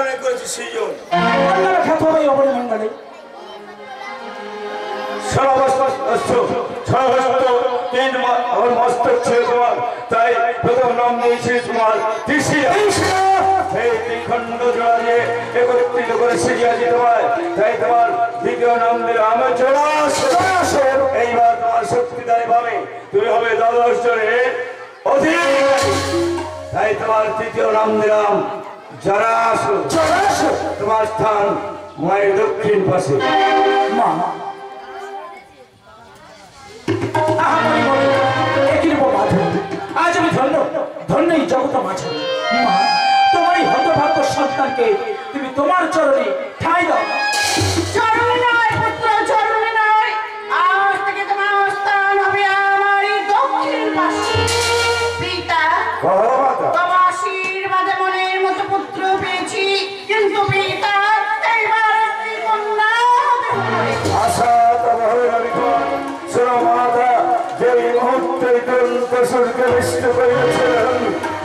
কারণে করেছি সৃজন আপনারা খ্যাত হবে অবনী মঙ্গলে সর্বস্ত সর্বস্ত তিন মস্তক ছিল তোমার তাই প্রথম নাম তোমার একত্রিত করে তোমার তাই তোমার দ্বিতীয় নাম দিলে আমার জোড়াসর এইবার তোমার শক্তিদায়ী ভাবে তুমি হবে দ্বাদশ জনে অধিকারী। তাই তোমার তৃতীয় নাম দিলাম জরাসর জরাসর তোমার স্থান মায়ের দক্ষিণ পাশে। মা আহামরি বলে একই রূপ মাধব আজ আমি ধন্য ধন্য এই জগত মাঝে মা তোমার এই হতভাগ্য সন্তানকে তুমি তোমার চরণে ঠাঁই দাও। চরণে নয় পুত্র চরণে নয়। আজ থেকে তোমার স্থান হবে আমার এই দক্ষিণ পাশে। দুরন্ত সূর্যকে বিষ্ট করিয়াছিলেন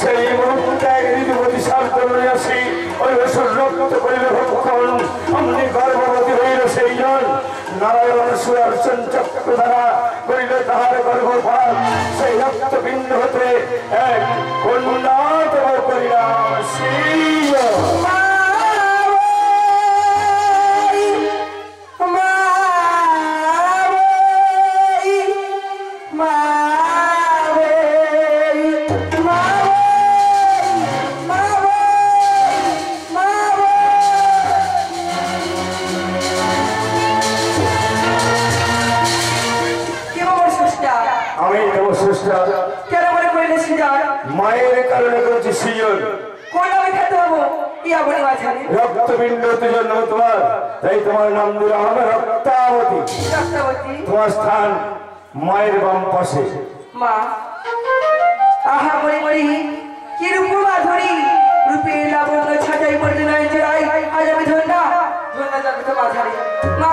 সেই মুহূর্তে এক ঋতুপতি সার্থনে আসি ওই অসুর রক্ত করিলে ভক্ষণ অমনি গর্ভবতী হইল সেই জন নারায়ণ সুদর্শন চক্র দ্বারা করিলে তাহার গর্ভপাত সেই রক্তপিণ্ড হতে এক কন্যা তব করিলাম শ্রী কেন মনে করিলে সিজার মায়ের কারণে করেছি সৃজন। কোন নামে খেতে হব কি আবরি মাঝারি রক্তপিণ্ড জন্য তোমার। তাই তোমার নাম দিলাম রক্তাবতী। তোমার স্থান মায়ের বাম পাশে। মা আহা মরি মরি কি রূপ মাধুরী রূপে লাবণ্য ছাজাই পড়তে নয় জড়াই আজ আমি ধন্যা। ধন্যা জগত মাঝারি মা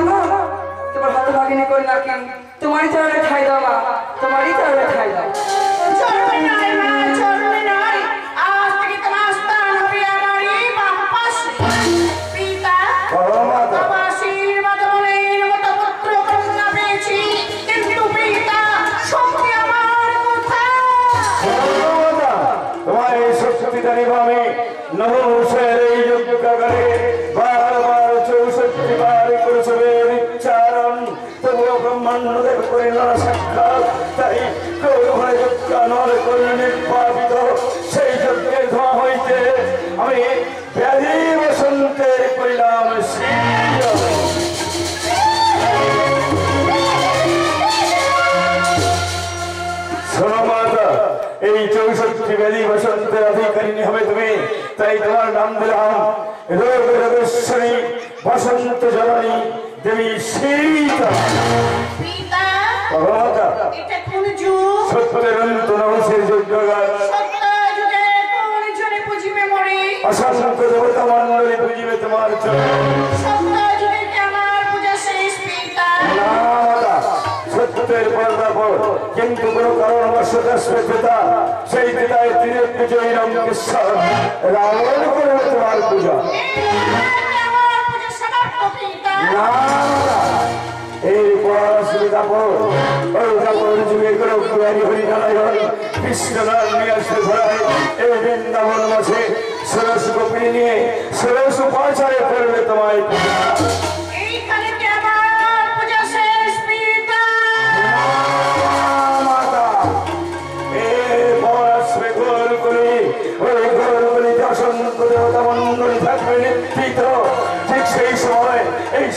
তোমার হাত কন্যাকে তোমারই চরণে ঠাই দাও মা। তোমারই চরণে ঠাই দাও। নাম দিলাম রোগ রোগেশ্বরী বসন্ত জননী দেবী সীতা। পিতা সত্যের অন্ত নবশের যজ্ঞগান সত্য যুগে কোন জনে বুঝিবে মরে? অসংখ্য দেবতা মন্ডলী বুঝিবে তোমার পিতা? সত্যের পর্দাপর কিন্তু কোন আসবে সেই পিতায় তিনি বিজয়ী রামকেশ্বর রাবণ করবে তোমার পূজা না, এই পড়াশোনা পর ওই কাপড় যুগে করে কুয়ারি হরি নারায়ণ নিয়ে ষোলশ পয়সারে করবে তোমায় পূজা।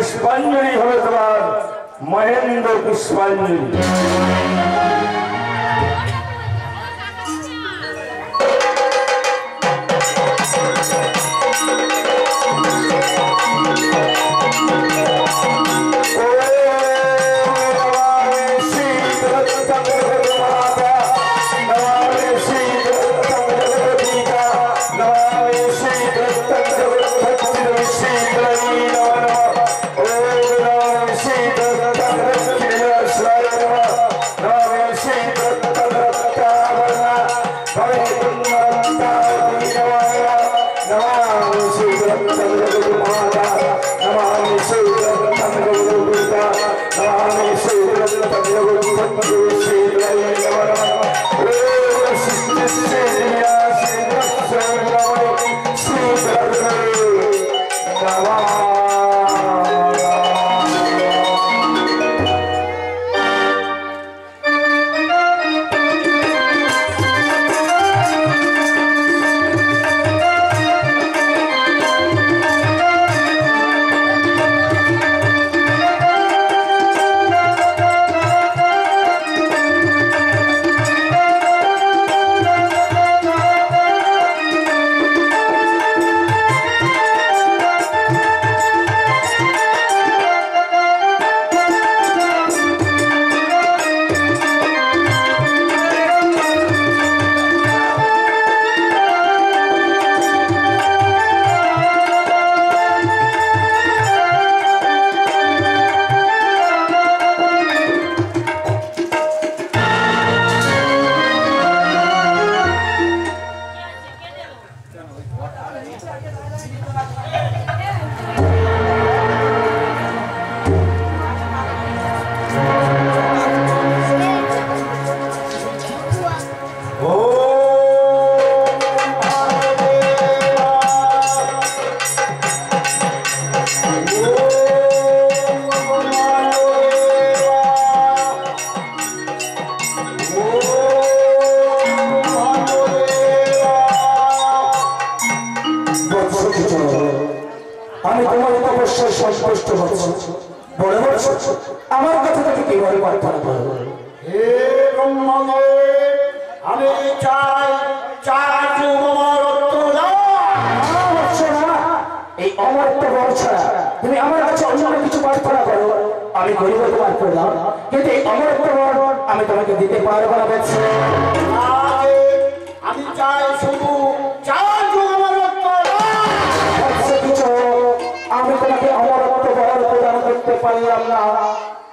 আর এই পুষ্পাঞ্জলি হবে তোমার আমি করিব তোমার প্রদান কিন্তু এই অমরত্ব আমি তোমাকে দিতে পারব না আমি চাই শুধু কিছু। আমি তোমাকে অমরত্ব বড় প্রদান করতে পারলাম না।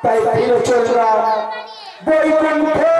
তাই ফিরে চললাম বৈকুণ্ঠে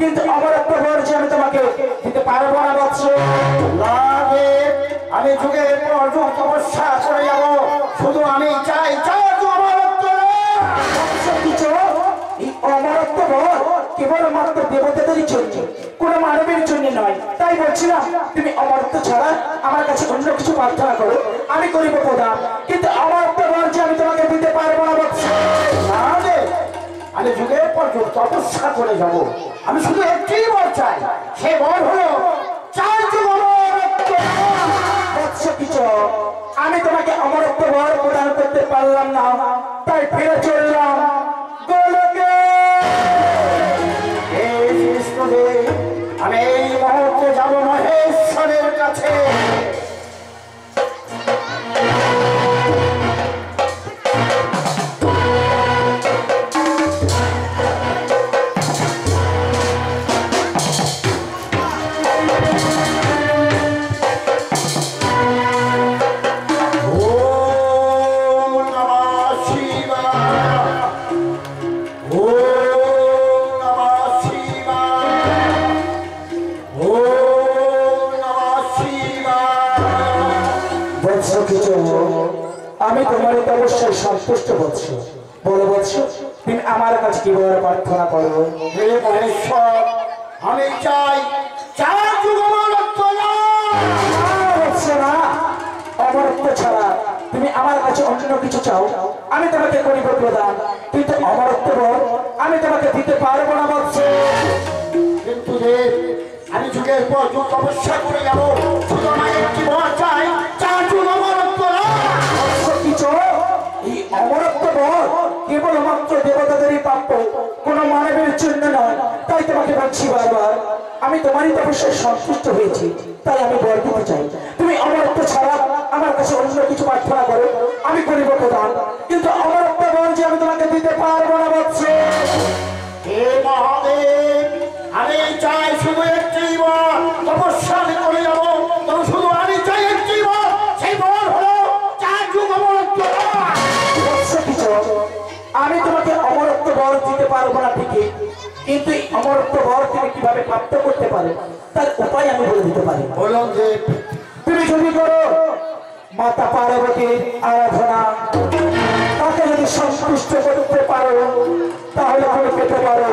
কিন্তু অমরত্ব বল যে আমি তোমাকে দিতে পারব না, বৎস। আমি যুগের পর যুগ তপস্যা করে যাব। শুধু আমি চাই যুগ জন্য, কোনো নয়। তাই তুমি অমরত্ব ছাড়া আমার কাছে অন্য কিছু প্রার্থনা করো। আমি করিব প্রদান, কিন্তু অমরত্ব আমি যুগের পর যুগ তপস্যা করে যাব। আমি শুধু একটি বর চাই, সে বর হলো আমি তোমাকে অমরত্ব বর প্রদান করতে পারলাম না, তাই ফিরে চললাম। বৎস বলো বৎস তুমি আমার কাছে কি বলে প্রার্থনা করো? হে মহেশ্বর আমি চাই চার যুগমানত্ব না অমরত্ব ছাড়া তুমি আমার কাছে অন্য কিছু চাও? আমি তোমাকে করিব প্রদান। কিন্তু অমরত্ব বল। আমি তোমাকে দিতে পারব না বৎস কিন্তু আমি যুগের পর যুগ তপস্যা করে যাব। শুধু আমার একটি বর চাই চার? কিছু এই অমরত্ব বল কেবলমাত্র দেবতাদেরই প্রাপ্য। কোন মানবের জন্য নয়। তাই তোমাকে বলছি বারবার, আমি তোমারই তপস্যায় সন্তুষ্ট হয়েছি। তাই আমি বর দিতে চাই। তুমি অমরত্ব ছাড়া আমার কাছে অন্য কিছু প্রার্থনা করো। আমি অমরত্ব বর তুমি কীভাবে প্রাপ্ত করতে পারো তার উপায় আমি বলে দিতে পারি। বলুন যে তুমি যদি করো মাতা পার্বতীর আরাধনা তাকে যদি সন্তুষ্ট করতে পারো তাহলে আমি পেতে পারো।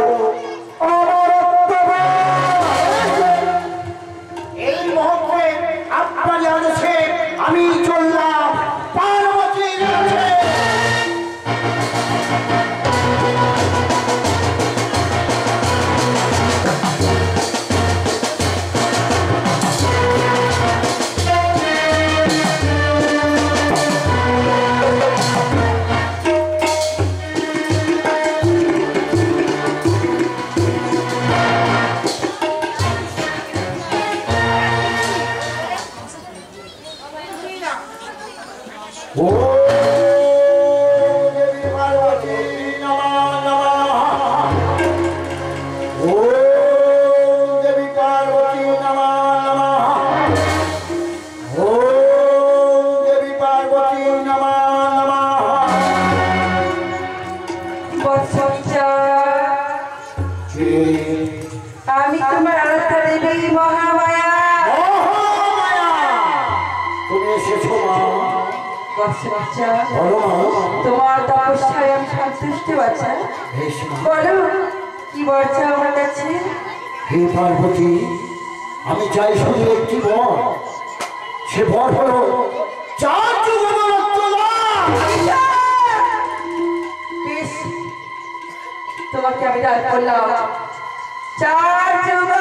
তোমার তপস্যায় আমি সন্তুষ্ট বাচ্চা বলো কি বলছো আমার কাছে? হে পার্বতী আমি চাই শুধু একটি বর। সে বর হলো চার বেশ তোমাকে আমি দান করলাম। চার যুগ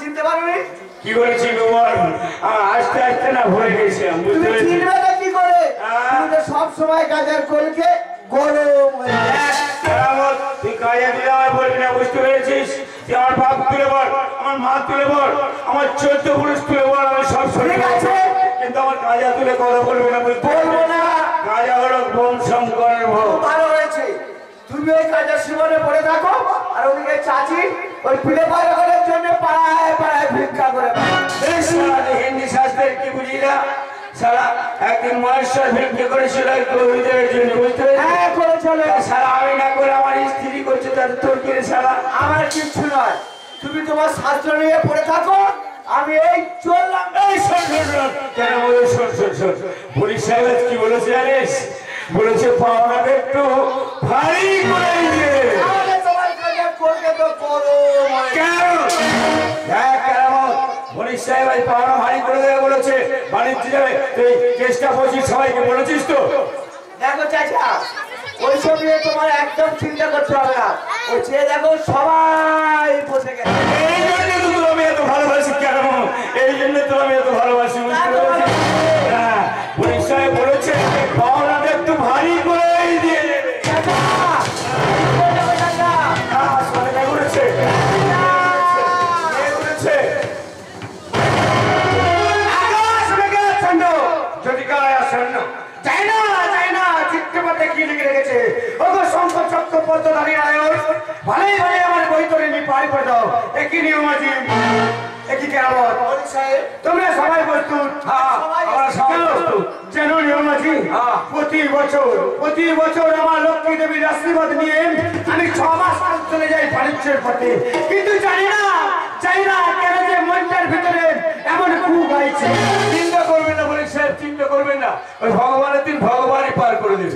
চিনতে পারোনি? কি করেছি বল? আস্তে আস্তে না ভরে গেছিলাম বুঝতে পেরেছি। চিনবে না কি করে। তুমি তো সব সময় কাজের কলকে গরম হয়ে তুই কাজে দিলে আমায় বলবি না বুঝতে পেরেছিস? তুই আমার বাপ তুলে বল আমার মা তুলে বল আমার চোদ্দ পুরুষ তুলে বল আমি সব শুনে আছে। কিন্তু আমার কাজা তুলে কথা বলবি না বুঝতে বলব না। কাজা হলো বোম শঙ্করের ভালো হয়েছে। তুমি ওই কাজের জীবনে পড়ে থাকো আর ওদিকে চাচি ওই পিলে পায়রাগরের জন্য পাড়ায় পাড়ায় ভিক্ষা করে হিন্দি শাস্ত্রের কি বুঝি না সারা একদিন মহেশ্বর ভিক্ষে করেছিল কবিদের জন্য বুঝতে হ্যাঁ করে চলে সারা আমি না করে আমার স্ত্রী করছে তার তোর কিরে সারা আমার কিচ্ছু নয়। তুমি তোমার শাস্ত্র নিয়ে পড়ে থাকো আমি এই চললাম। এই শোন শোন কেন বলে শোন শোন শোন। পুলিশ সাহেব কি বলেছে জানিস? বলেছে পাওনাটা একটু ভারী করে দিয়ে করবে তো করো কেন? দেখ কেরামত সাহেব আজ পাওনা ভারী করে দেবে বলেছে। বাণিজ্য যাবে। তুই চেষ্টা করছিস সবাইকে বলেছিস তো? দেখো চাচা ওইসব নিয়ে তোমার একদম চিন্তা করতে হবে না। ওই চেয়ে দেখো সবাই বসে গেছে। এই জন্য তো আমি এত ভালোবাসি কেন? এই জন্য তোর আমি এত ভালোবাসি বছর প্রতি বছর আমার লক্ষ্মী দেবীর আশীর্বাদ নিয়ে আমি ছ মাস চলে যাই বাণিজ্যের পথে। কিন্তু জানি না জানি না কেন যে মনটার ভিতরে এমন কু গাইছে চিন্তা করবেন না বলে স্যার চিন্তা করবেন না। ওই ভগবানের দিন ভগবানই পার করে দেবে।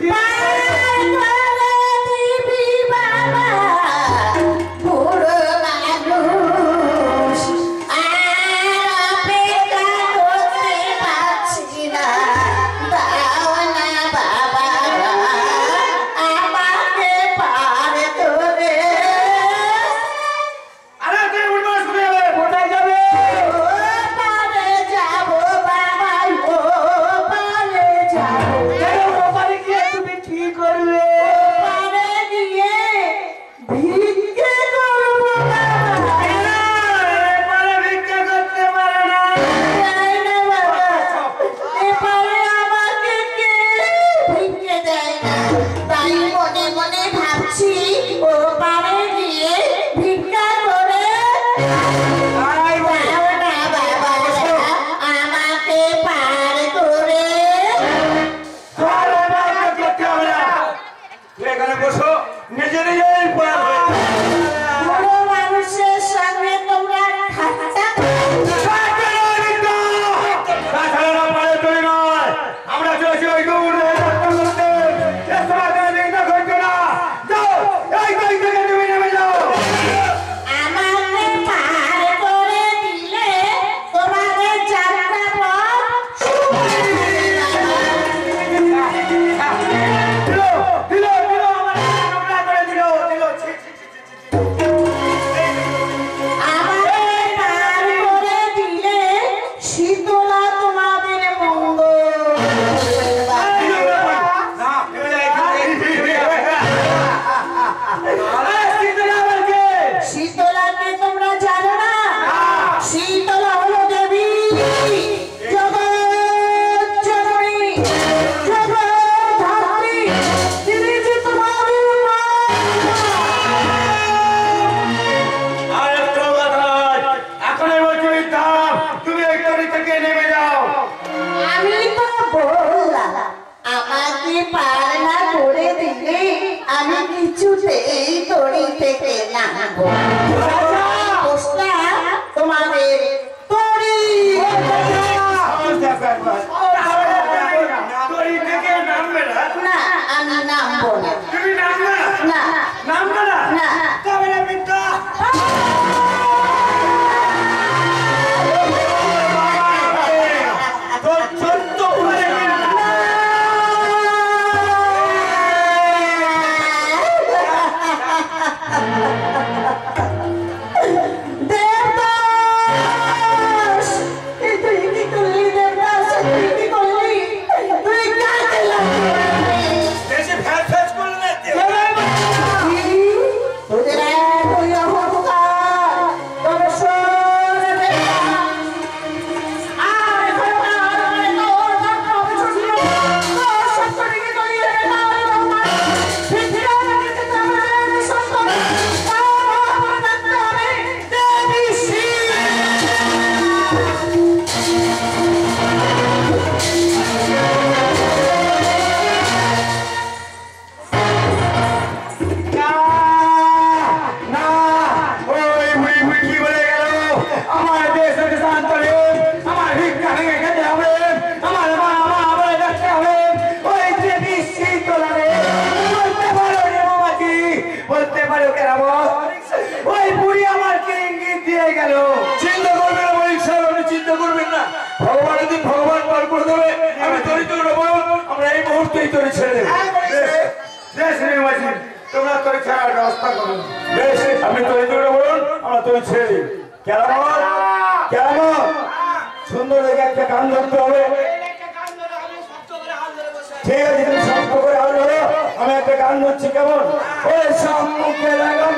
মনে এই মুহূর্তেই তরি ছেড়ে দেবো। মাঝি তোমরা তোর ছাড়ার ব্যবস্থা করো। বেশ আপনি দরিদ্র বলুন আমরা তরি ছেড়ে দিই কেমন কেমন সুন্দর দেখে একটা গান ধরতে হবে। ঠিক আছে তুমি শক্ত করে হাল ধরো। আমি একটা গান ধরছি কেমন? ওই সম্মুখে লাগা